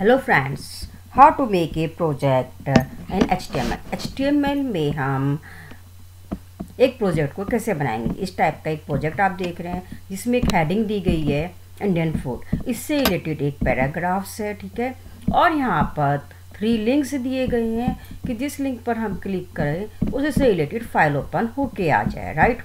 Hello friends how to make a project in H T M L H T M L में हम एक project को कैसे बनाएँगे? इस टाइप का एक प्रोजेक्ट आप देख रहे हैं, जिसमें एक हेडिंग दी गई है इंडियन फ़ूड इससे रिलेटेड एक पैराग्राफ्स है, ठीक है? और यहाँ पर थ्री लिंक्स दिए गए हैं कि जिस लिंक पर हम क्लिक करें उससे रिलेटेड फ़ाइल ओपन होके आ जाए राइट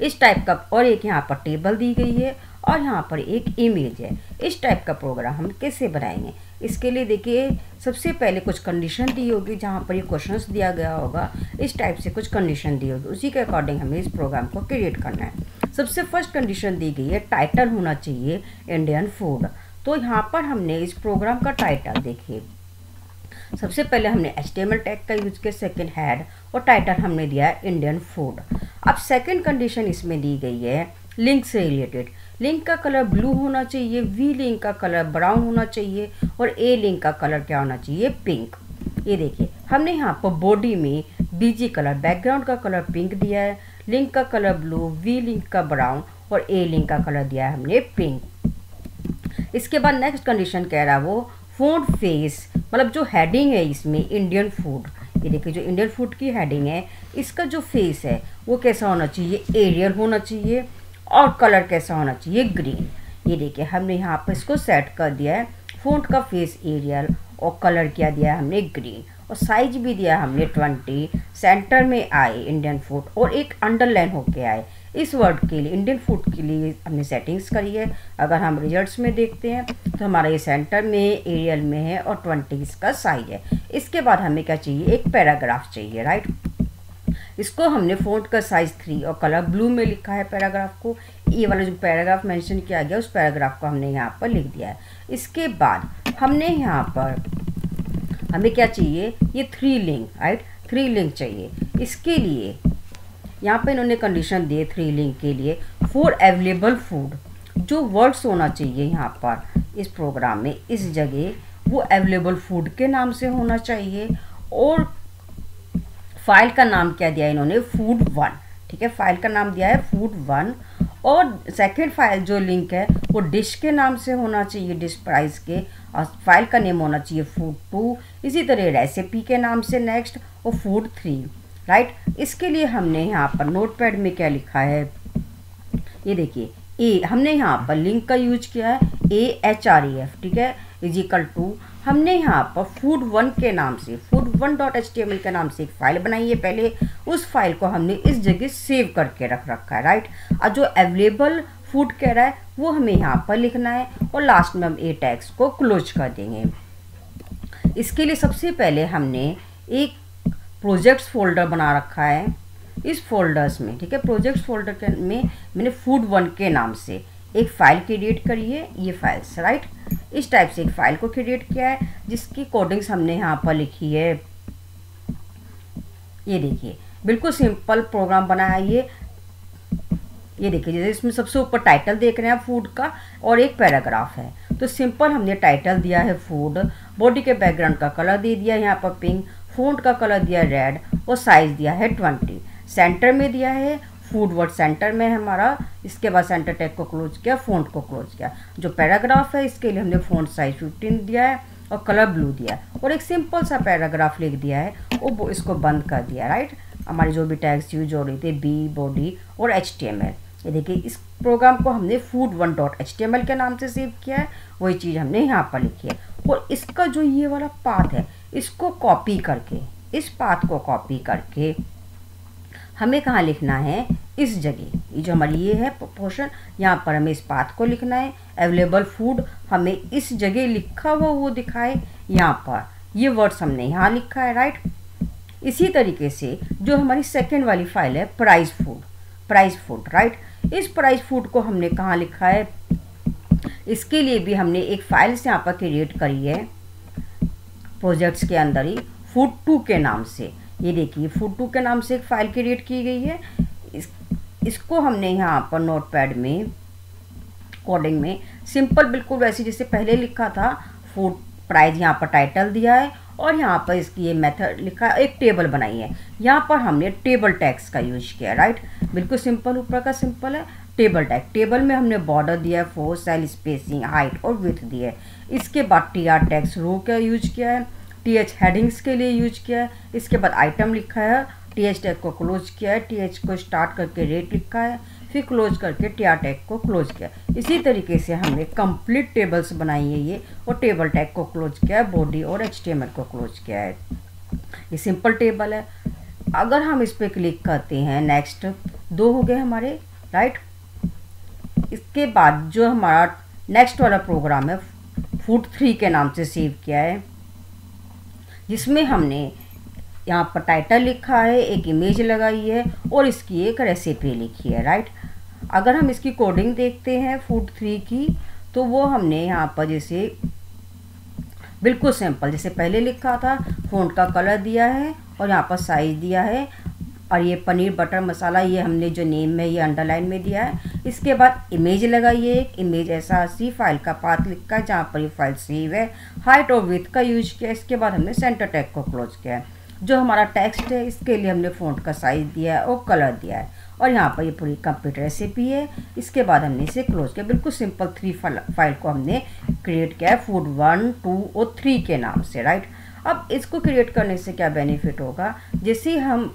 इस टाइप का और एक यहाँ पर टेबल दी गई है और यहाँ पर एक इमेज है। इस टाइप का प्रोग्राम हम कैसे बनाएँगे? इसके लिए देखिए, सबसे पहले कुछ कंडीशन दी होगी जहाँ पर ये क्वेश्चंस दिया गया होगा। इस टाइप से कुछ कंडीशन दी होगी। उसी के अकॉर्डिंग हमें इस प्रोग्राम को क्रिएट करना है। सबसे फ़र्स्ट कंडीशन दी गई है टाइटल होना चाहिए इंडियन फ़ूड तो यहाँ पर हमने इस प्रोग्राम का टाइटल देखिए। सबसे पहले हमने एच टैग का यूज़ किया सेकेंड हैड और टाइटल हमने दिया है इंडियन फ़ूड अब सेकेंड कंडीशन इसमें दी गई है लिंक से रिलेटेड लिंक का कलर ब्लू होना चाहिए वी लिंक का कलर ब्राउन होना चाहिए और ए लिंक का कलर क्या होना चाहिए? पिंक ये देखिए, हमने यहाँ पर बॉडी में बीजी कलर बैकग्राउंड का कलर पिंक दिया है लिंक का कलर ब्लू वी लिंक का ब्राउन और ए लिंक का कलर दिया है हमने पिंक इसके बाद नेक्स्ट कंडीशन कह रहा है वो फ़ूड फेस मतलब जो हेडिंग है इसमें इंडियन फ़ूड ये देखिए, जो इंडियन फ़ूड की हेडिंग है, इसका जो फेस है, वो कैसा होना चाहिए? एरियल होना चाहिए. और कलर कैसा होना चाहिए? ग्रीन। ये देखिए, हमने यहाँ पर इसको सेट कर दिया है। फ़ोन का फेस एरियल और कलर क्या दिया है हमने? ग्रीन और साइज़ भी दिया हमने ट्वेंटी सेंटर में आए इंडियन फ़ूड और एक अंडरलाइन होके आए। इस वर्ड के लिए इंडियन फ़ूड के लिए हमने सेटिंग्स करी है। अगर हम रिजल्ट्स में देखते हैं तो हमारा ये सेंटर में एरियल में है और ट्वेंटी इसका साइज़ है। इसके बाद हमें क्या चाहिए? एक पैराग्राफ चाहिए राइट इसको हमने फोर्ट का साइज़ थ्री और कलर ब्लू में लिखा है पैराग्राफ को। ये वाला जो पैराग्राफ मेंशन किया गया, उस पैराग्राफ को हमने यहाँ पर लिख दिया है। इसके बाद हमने यहाँ पर, हमें क्या चाहिए? ये three link right three link चाहिए। इसके लिए, यहाँ पे इन्होंने कंडीशन दिए थ्री लिंक के लिए। फॉर अवेलेबल फ़ूड जो वर्ड्स होना चाहिए यहाँ पर इस प्रोग्राम में, इस जगह, वो अवेलेबल फ़ूड के नाम से होना चाहिए। और फ़ाइल का नाम क्या दिया इन्होंने? फ़ूड वन ठीक है फ़ाइल का नाम दिया है फ़ूड वन और सेकेंड फ़ाइल जो लिंक है, वो डिश के नाम से होना चाहिए डिश प्राइस के. और फ़ाइल का नेम होना चाहिए फ़ूड टू इसी तरह रेसिपी के नाम से नेक्स्ट और फ़ूड थ्री राइट इसके लिए हमने यहाँ पर नोट पैड में क्या लिखा है? ये देखिए ए हमने यहाँ पर लिंक का यूज़ किया है A H R E F ठीक है इजिकल टू हमने यहाँ पर फ़ूड वन के नाम से food one dot H T M L के नाम से एक फ़ाइल बनाई है। पहले उस फ़ाइल को हमने इस जगह सेव करके रख रखा है राइट और जो अवेलेबल फ़ूड कह रहा है, वो हमें यहाँ पर लिखना है और लास्ट में हम ए टैक्स को क्लोज कर देंगे। इसके लिए सबसे पहले हमने एक प्रोजेक्ट्स फोल्डर बना रखा है इस फोल्डर्स में, ठीक है? प्रोजेक्ट्स फोल्डर के में मैंने फ़ूड वन के नाम से एक फ़ाइल क्रिएट करिए ये फाइल्स राइट इस टाइप से एक फ़ाइल को क्रिएट किया है, जिसकी कोडिंग्स हमने यहाँ पर लिखी है। ये देखिए, बिल्कुल सिंपल प्रोग्राम बनाया ये। ये देखिए, जैसे इसमें सबसे ऊपर टाइटल देख रहे हैं फ़ूड का, और एक पैराग्राफ है। तो सिंपल हमने टाइटल दिया है फ़ूड बॉडी के बैकग्राउंड का कलर दे दिया है यहाँ पर पिंक फ़ोन का कलर दिया रेड और साइज़ दिया है ट्वेंटी सेंटर में दिया है फ़ूड वर्ड सेंटर में है हमारा, इसके बाद सेंटर टैग को क्लोज किया, फ़ोन को क्लोज किया। जो पैराग्राफ है, इसके लिए हमने फ़ोन साइज़ फिफ्टीन दिया है और कलर ब्लू दिया है। और एक सिंपल सा पैराग्राफ लिख दिया है, वो इसको बंद कर दिया राइट हमारी जो भी टैग्स यूज़ हो रही थी बी बॉडी और एचटीएमएल ये देखिए, इस प्रोग्राम को हमने फ़ूड वन डॉट एच के नाम से सेव किया है, वही चीज़ हमने यहाँ पर लिखी है। और इसका जो ये वाला पाथ है, इसको कॉपी करके, इस पाथ को कॉपी करके हमें कहाँ लिखना है? इस जगह। ये जो हमारी ये है पोर्शन, यहाँ पर हमें इस पाथ को लिखना है। अवेलेबल फ़ूड हमें इस जगह लिखा हुआ, वो दिखाए यहाँ पर। ये वर्ड्स हमने यहाँ लिखा है, राइट? इसी तरीके से जो हमारी सेकेंड वाली फ़ाइल है, price food price food, right? इस प्राइस फ़ूड को हमने कहाँ लिखा है? इसके लिए भी हमने एक फ़ाइल से यहाँ पर क्रिएट करी है, प्रोजेक्ट्स के अंदर ही, फ़ूड टू के नाम से। ये देखिए फ़ूड टू के नाम से एक फ़ाइल क्रिएट की गई है। इस, इसको हमने यहाँ पर नोट पैड में कोडिंग में सिंपल बिल्कुल वैसे जैसे पहले लिखा था फ़ूड प्राइस यहाँ पर टाइटल दिया है और यहाँ पर इसकी ये मेथड लिखा एक टेबल बनाई है। यहाँ पर हमने टेबल टैक्स का यूज़ किया राइट बिल्कुल सिंपल ऊपर का सिंपल है टेबल टैग टेबल में हमने बॉर्डर दिया है फोर सेल स्पेसिंग हाइट और विथ दिया है। इसके बाद टी आर टैक्स रो का यूज़ किया है। टी एच हेडिंग्स के लिए यूज़ किया है। इसके बाद आइटम लिखा है। टी एच टैग को क्लोज किया है। टी एच को स्टार्ट करके रेट लिखा है। फिर क्लोज करके टी आर टैग को क्लोज किया इसी तरीके से हमने कंप्लीट टेबल्स बनाई है ये। और टेबल टैग को क्लोज किया है। बॉडी और एच को क्लोज किया है। ये सिंपल टेबल है। अगर हम इस पर क्लिक करते हैं नेक्स्ट दो हो गए हमारे राइट इसके बाद जो हमारा नेक्स्ट वाला प्रोग्राम है फ़ूड थ्री के नाम से सेव किया है। जिसमें हमने यहाँ पर टाइटल लिखा है, एक इमेज लगाई है और इसकी एक रेसिपी लिखी है राइट अगर हम इसकी कोडिंग देखते हैं फ़ूड थ्री की तो वो हमने यहाँ पर जैसे बिल्कुल सिंपल जैसे पहले लिखा था फ़ोन का कलर दिया है और यहाँ पर साइज़ दिया है। और ये पनीर बटर मसाला, ये हमने जो नेम है ये अंडरलाइन में दिया है। इसके बाद इमेज लगाइए, एक इमेज ऐसा सी फ़ाइल का पाथ लिखा है, जहाँ पर ये फ़ाइल सेव है। हाइट और विथ का यूज़ किया इसके बाद हमने सेंटर टैग को क्लोज किया है। जो हमारा टेक्स्ट है, इसके लिए हमने फ़ॉन्ट का साइज़ दिया है और कलर दिया है। और यहाँ पर ये पूरी कंप्लीट रेसिपी है। इसके बाद हमने इसे क्लोज किया। बिल्कुल सिंपल थ्री फ़ाइल को हमने क्रिएट किया है फ़ूड वन टू और थ्री के नाम से राइट अब इसको क्रिएट करने से क्या बेनिफिट होगा? जैसे हम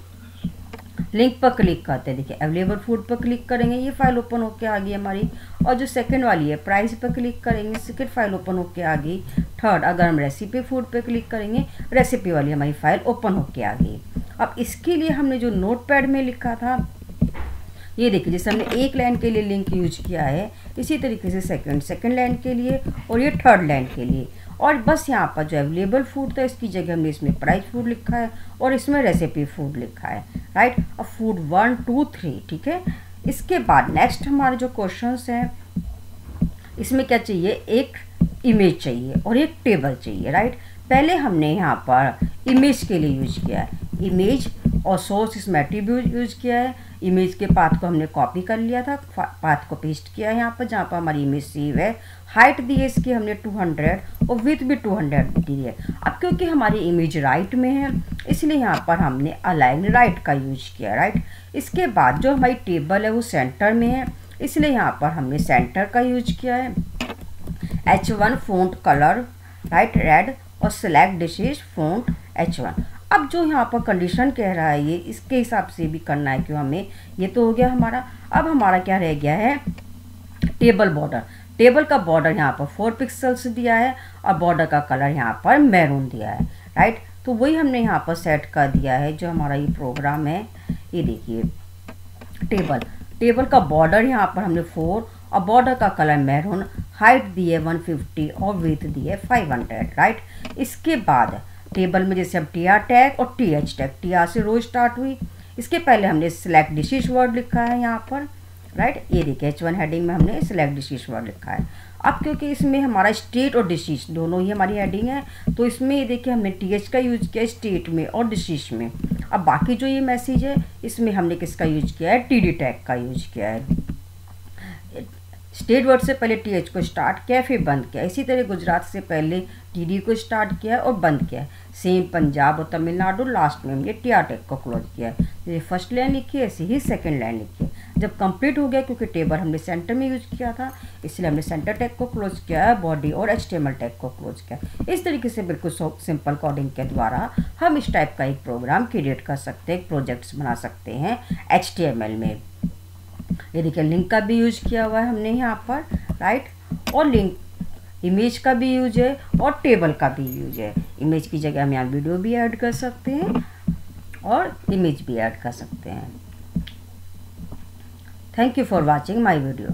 लिंक पर क्लिक करते हैं। देखिए अवेलेबल फ़ूड पर क्लिक करेंगे, ये फ़ाइल ओपन होकर आ गई हमारी। और जो सेकंड वाली है प्राइस पर क्लिक करेंगे सेकंड फ़ाइल ओपन होकर आ गई। थर्ड अगर हम रेसिपी फ़ूड पर क्लिक करेंगे रेसिपी वाली हमारी फ़ाइल ओपन होकर आ गई। अब इसके लिए हमने जो नोट में लिखा था, ये देखिए, जैसे हमने एक लाइन के लिए लिंक यूज़ किया है, इसी तरीके से सेकंड सेकंड लाइन के लिए और ये थर्ड लाइन के लिए। और बस यहाँ पर जो अवेलेबल फ़ूड था, इसकी जगह हमने इसमें प्राइस फ़ूड लिखा है और इसमें रेसिपी फ़ूड लिखा है राइट अब फ़ूड वन टू थ्री ठीक है? इसके बाद नेक्स्ट हमारे जो क्वेश्चन हैं, इसमें क्या चाहिए? एक इमेज चाहिए और एक टेबल चाहिए राइट पहले हमने यहाँ पर इमेज के लिए यूज़ किया है। इमेज और सोर्स इसमें यूज़ किया है। इमेज के पाथ को हमने कॉपी कर लिया था पाथ को पेस्ट किया है यहाँ पर, जहाँ पर हमारी इमेज सेव है। हाइट दी है इसकी, हमने 200 और विथ भी 200 दी है। अब क्योंकि हमारी इमेज राइट में है, इसलिए यहाँ पर हमने अलाइन राइट का यूज़ किया राइट इसके बाद जो हमारी टेबल है वो सेंटर में है, इसलिए यहाँ पर हमने सेंटर का यूज़ किया है। H one font colour right red और select dishes font H one अब जो यहाँ पर कंडीशन कह रहा है, ये इसके हिसाब से भी करना है क्यों हमें, ये तो हो गया हमारा। अब हमारा क्या रह गया है? टेबल बॉर्डर टेबल का बॉर्डर यहाँ पर फोर पिक्सल्स दिया है और बॉर्डर का कलर यहाँ पर मैरून दिया है राइट तो वही हमने यहाँ पर सेट कर दिया है जो हमारा ये प्रोग्राम है। ये देखिए टेबल टेबल का बॉर्डर यहाँ पर हमने फोर और बॉर्डर का कलर मैरून हाइट दी है 150 और विथ दी है 500 राइट इसके बाद टेबल में जैसे हम टी आर टैग और T H tag T R से रोज स्टार्ट हुई। इसके पहले हमने सिलेक्ट डिशीज वर्ड लिखा है यहाँ पर राइट ये देखिए एच वन हेडिंग में हमने सिलेक्ट डिशीज वर्ड लिखा है। अब क्योंकि इसमें हमारा स्टेट और डिशीज दोनों ही हमारी हेडिंग है तो इसमें ये देखिए हमने टी एच का यूज़ किया स्टेट में और डिशीज में। अब बाकी जो ये मैसेज है, इसमें हमने किसका यूज़ किया है? टी डी टैग का यूज़ किया है। स्टेट वर्ड से पहले टी एच को स्टार्ट किया, फिर बंद किया। इसी तरह गुजरात से पहले टी को स्टार्ट किया और बंद किया। सेम पंजाब और तमिलनाडु लास्ट में हमने टी आर टेक को क्लोज किया। है जैसे फ़र्स्ट लाइन लिखी है, ऐसे ही सेकेंड लाइन लिखी है। जब कंप्लीट हो गया, क्योंकि टेबल हमने सेंटर में यूज़ किया था, इसलिए हमने सेंटर टैग को क्लोज किया है बॉडी और एच टैग को क्लोज किया इस तरीके से बिल्कुल सिंपल कोडिंग के द्वारा हम इस टाइप का एक प्रोग्राम क्रिएट कर सकते हैं प्रोजेक्ट्स बना सकते हैं एचटीएमएल में। ये देखिए लिंक का भी यूज़ किया हुआ है हमने यहाँ पर राइट और लिंक इमेज का भी यूज़ है और टेबल का भी यूज़ है। इमेज की जगह हम यहाँ वीडियो भी ऐड कर सकते हैं और इमेज भी ऐड कर सकते हैं। Thank you for watching my video